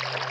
you